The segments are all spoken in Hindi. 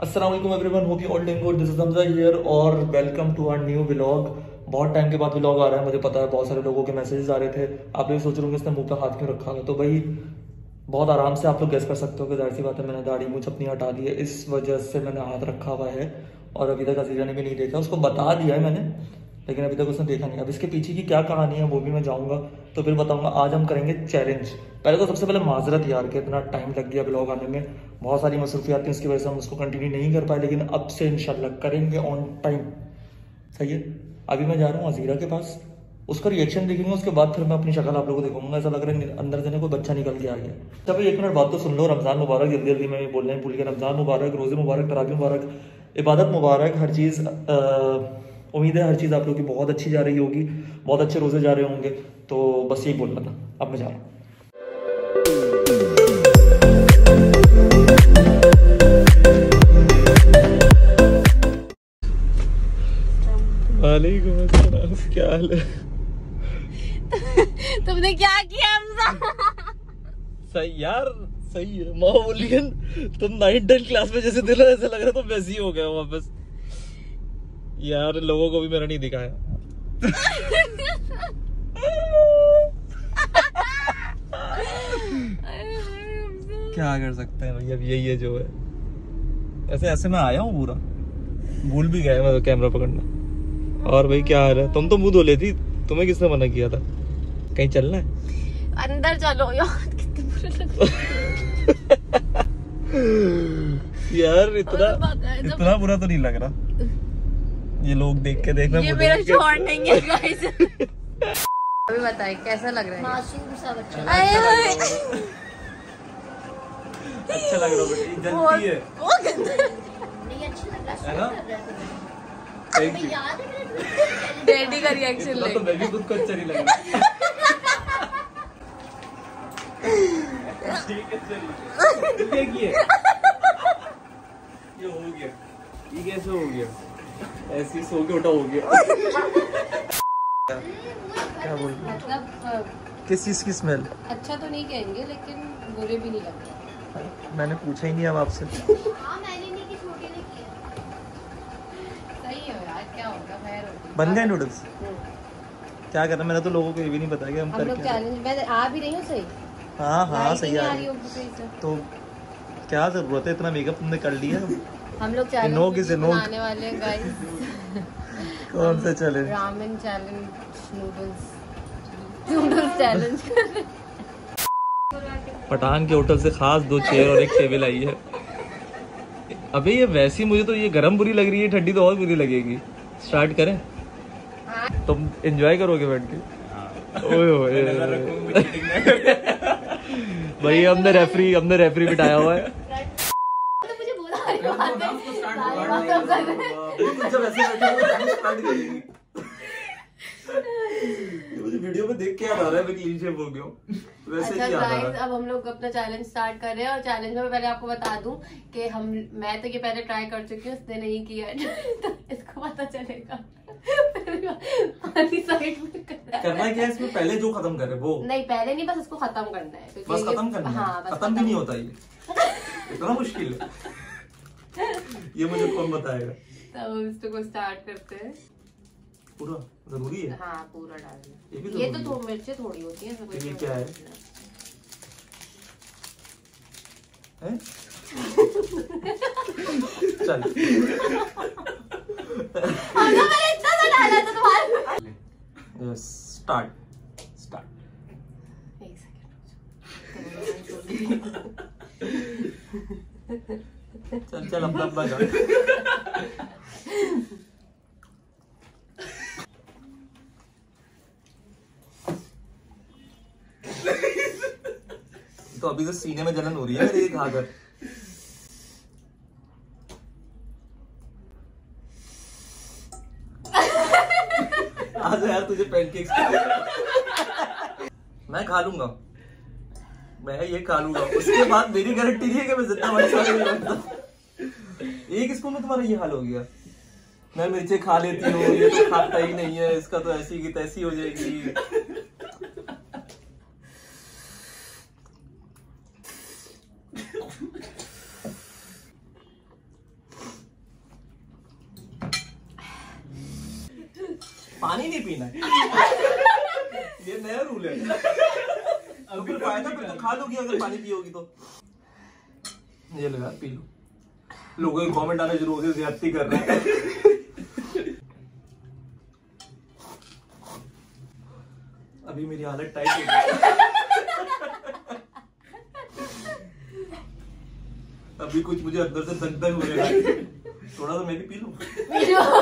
वालेकुम everyone hope you all doing this is Hamza here और welcome to our new vlog बहुत टाइम के बाद व्लॉग आ रहा है, मुझे पता है बहुत सारे लोगों के मैसेजेस आ रहे थे। आप लोग सोच रहे होंगे, इसने मुँह पे हाथ क्यों रखा है? तो भाई, बहुत आराम से आप लोग गैस कर सकते हो कि ज़ाहिर सी बात है, मैंने दाढ़ी मुझ अपनी हटा दी है। इस वजह से मैंने हाथ रखा हुआ है, और अभी तक अजीजा ने भी नहीं देखा। उसको बता दिया है मैंने। लेकिन अभी तक उसने देखा नहीं। अब इसके पीछे की क्या कहानी है, वो भी मैं जाऊँगा तो फिर बताऊँगा। आज हम करेंगे चैलेंज पहले तो सबसे पहले माजरत यार के, इतना टाइम लग गया ब्लॉग आने में। बहुत सारी मसरूफियात थी, उसकी वजह से हम उसको कंटिन्यू नहीं कर पाए, लेकिन अब से इंशाल्लाह करेंगे ऑन टाइम सही है? अभी मैं जा रहा हूँ अजीरा के पास। उसका रिएक्शन देखेंगे, उसके बाद फिर मैं अपनी शक्ल आप लोगों को देखूँगा ऐसा लग रहा है अंदर से कोई बच्चा निकल के आ गया। तब एक मिनट बात तो सुन लो, रमज़ान मुबारक, जल्दी जल्दी मैं बोलने भूल गया। रमज़ान मुबारक, रोज़े मुबारक तराबी मुबारक, इबादत मुबारक, हर चीज़ उम्मीद है हर चीज़ आप लोग की बहुत अच्छी जा रही होगी बहुत अच्छे रोज़े जा रहे होंगे तो बस यही बोलना था। अब मैं जा रहा हूँ। वालेकुम अस्सलाम क्या हाल है? तुमने क्या किया हमजा सही यार सही है तुम नाइन टेन क्लास में जैसे दिल ऐसा लग रहा तुम वैसे ही हो गए हो वापस। यार लोगों को भी मेरा नहीं दिखाया क्या कर सकते हैं भाई? अब यही है जो है। ऐसे ऐसे मैं आया हूँ पूरा। भूल भी गया मैं तो कैमरा पकड़ना। और भाई क्या हाल है? तुम तो मुँह धो लेती तुम्हें किसने मना किया था? कहीं चलना है? अंदर चलो यार कितने बुरे लग रहे यार इतना इतना बुरा तो नहीं लग रहा। ये लोग देख के देखना ये बोलेंगे मेरा नहीं है गाइस अभी बताइए कैसा लग रहा है? मासूम सा बच्चा। अच्छा लग रहा है बेटी है बहुत गंदा नहीं अच्छा लग रहा है ना? सुंदर लग रहा है तुम्हें। थैंक यू याद है मेरे तुम्हें डैडी का रिएक्शन ले तो मैं खुद को अच्छा नहीं लग रहा ठीक है चलिए देखिए। ये हो गया। ये कैसे हो गया? ऐसे सो के उठा हो गया। क्या बोल रहे मतलब किस चीज़ की स्मेल अच्छा तो नहीं कहेंगे लेकिन बुरे भी नहीं लग रहे मैंने पूछा ही नहीं अब आपसे। हाँ मैंने नहीं की छोटे ने किया। सही है यार क्या होगा खैर होगी। बन गए नूडल्स हम्म। क्या करना मैंने तो लोगों को ये भी नहीं बताया कि हम हम कर क्या चैलेंज मैं आ भी रही हूँ सही? हाँ हाँ सही आ रही से तो। क्या ज़रूरत है इतना मेकअप तुमने कर लिया? हम लोग चैलेंज बनाने वाले हैं गाइस कौन सा challenge ramen challenge noodles noodles challenge हैं। पठान के होटल से खास दो चेयर और एक टेबल आई है। अबे ये वैसी मुझे तो ये गर्म बुरी लग रही है ठंडी तो और बुरी लगेगी। स्टार्ट करें। तुम एंजॉय करोगे बैठ के। ओए ओए भाई हमने रेफरी हमने रेफरी बिठाया हुआ है तो मुझे बोला जब ऐसे बैठे हैं, मुझे वीडियो में देख के याद आ रहा है मैं क्लीन शेव हो गया वैसे अच्छा ही याद आ रहा गाइस अब हम लोग अपना चैलेंज स्टार्ट कर रहे हैं और चैलेंज में पहले आपको बता दूँ कि हम मैं तो ये पहले ट्राई कर चुकी हूँ उसने नहीं किया। तो इसको पता चलेगा। है। करना क्या है इसमें? पहले जो खत्म करे वो। नहीं पहले नहीं बस इसको खत्म करना है बस खत्म करना हाँ? बस खत्म भी नहीं होता ये। इतना मुश्किल है। ये मुझे कौन बताएगा? तो इसको स्टार्ट करते हैं। पूरा? ज़रूरी है? हाँ पूरा डालना ये भी ये तो ज़रूरी मिर्चें थोड़ी होती हैं इसमें ये तो क्या है? है। चल। हाँ, तो मैंने इतना सा डाला था तुम्हारे स्टार्ट स्टार्ट एक सेकंड चल चल अपना अपना जा तो अभी तो सीने में जलन हो रही है मेरे खाकर आज यार तुझे पैनकेक्स मैं खा लूँगा। मैं ये खा लूँगा। उसके बाद मेरी गारंटी नहीं है कि मैं जितना एक स्पून में तुम्हारा ये हाल हो गया। मैं मिर्चे खा लेती हूँ, ये तो खाता ही नहीं है, इसका तो ऐसी की तैसी हो जाएगी। पानी नहीं पीना है। ये नया रूल है। अब फिर फ़ायदा फिर तो खा लोगी अगर पानी पियोगी तो। ये लो यार पी लो। लोगों के कमेंट आना शुरू हो गए ज्यादती कर रहे हैं। अभी मेरी हालत टाइट हो गई। अभी कुछ मुझे अंदर से दग दग होने लगा थोड़ा सा मैं भी पी लूँ।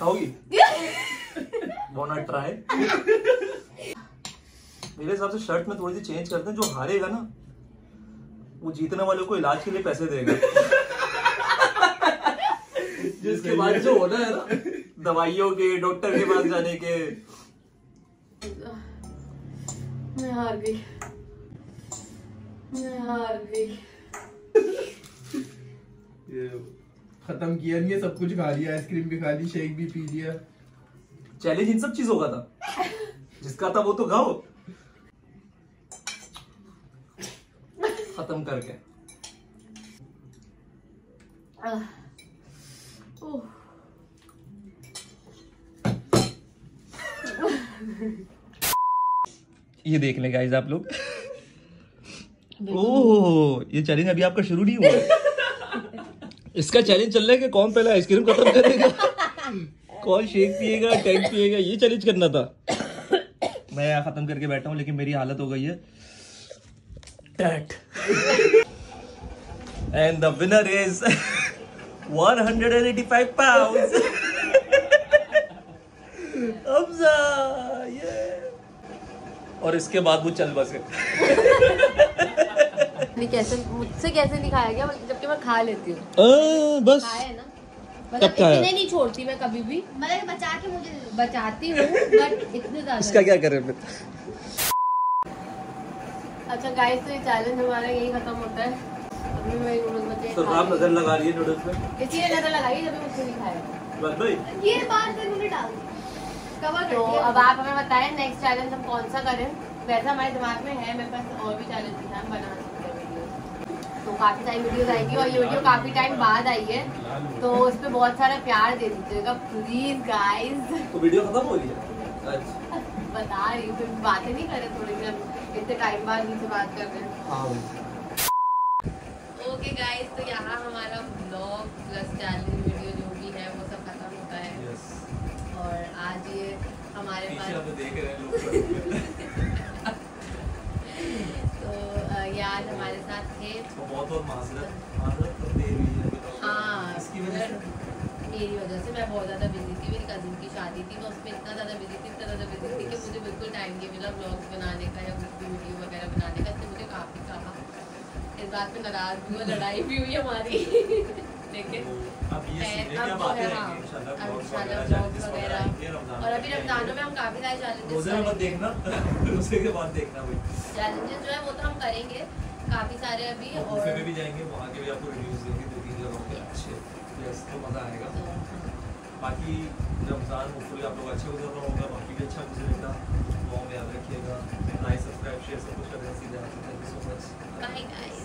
खाओगी? वांट ट्राई मेरे हिसाब से शर्ट में थोड़ी सी चेंज करते हैं जो हारेगा ना वो जीतने वाले को इलाज के लिए पैसे देगा। जिसके बाद जो होना है ना। दवाइयों के डॉक्टर के पास जाने के। मैं हार गई। मैं हार गई। ये खत्म किया नहीं है सब कुछ खा लिया आइसक्रीम भी खा ली शेक भी पी लिया। चैलेंज इन सब चीज़ों का था। जिसका था वो तो खाओ। खत्म करके। आह, ये देख लें गाइस आप लोग। ओह ये चैलेंज अभी आपका शुरू नहीं हुआ। है। इसका चैलेंज चल रहा है कि कौन पहले आइसक्रीम खत्म करेगा? कौन शेक पिएगा टैंक पिएगा? ये चैलेंज करना था। मैं यहाँ खत्म करके बैठा हूँ लेकिन मेरी हालत हो गई है। TET and the winner is 185 pounds Hamza ये और इसके बाद वो चल बसे। नहीं कैसे मुझसे कैसे नहीं खाया गया जबकि मैं खा लेती हूँ। बस। खाया ना? मतलब इतने नहीं छोड़ती मैं कभी भी। मतलब बचा के मुझे बचाती हूँ बट इतने ज़्यादा इसका क्या करें फिर? अच्छा गाइस तो ये चैलेंज हमारा यही खत्म होता है। अभी मैं तो आप नज़र लगा रही है नूडल्स पे नज़र लगाई जब मुझसे नहीं खाया। बस भाई। ये बात फिर मुझे डाल कवर तो अब आप हमें बताएँ नेक्स्ट चैलेंज हम कौन सा करें? वैसा हमारे दिमाग में है मेरे पास और भी चैलेंज हैं हम बना सकते हैं वीडियोस तो काफ़ी सारी वीडियोस आएगी और ये वीडियो काफ़ी टाइम बाद आई है तो उस पर बहुत सारा प्यार दे दीजिएगा प्लीज़ गाइस तो वीडियो खत्म हो है? अच्छा। बता रही हूँ फिर बातें नहीं करें थोड़ी हम इतने टाइम बाद मुझसे बात कर रहे हैं। हाँ ओके गाइस तो यहाँ हमारा ब्लॉग प्लस चैलेंज वीडियो जो भी है वो सब खत्म होता है। और आज ये हमारे पास देख रहे हैं थे तो बहुत माजरत माजरत तो है। हाँ। इसकी वजह मेरी वजह से मैं बहुत ज़्यादा बिज़ी थी। मेरी कज़िन की शादी थी। मैं उसमें इतना ज़्यादा बिज़ी थी इतना ज़्यादा बिज़ी थी कि मुझे बिल्कुल टाइम नहीं मिला ब्लॉग्स बनाने का या कुछ भी वीडियो वगैरह बनाने का। इसलिए मुझे काफ़ी कहा। इस बात पे नाराज़ भी हुआ लड़ाई भी हुई हमारी। लेकिन अब ये मैं- सीधे अब तो है, हाँ। ब्लॉग्स वगैरह रमज़ान और अभी रमजानों में हम काफ़ी सारे चैलेंजेस देखना चैलेंजेस जो है वो तो हम करेंगे। काफ़ी सारे अभी और और में भी जाएँगे वहाँ के भी आपको रिव्यूज़ देंगे दो तीन जगहों के अच्छे यस तो मज़ा आएगा तो। बाकी रमज़ान होपफुली आप लोग अच्छे गुजर रहा होगा बाकी भी अच्छा गुजरेगा दुआ में याद रखिएगा लाइक सब्सक्राइब शेयर सब कुछ करना सीधे thank you so much Bye guys.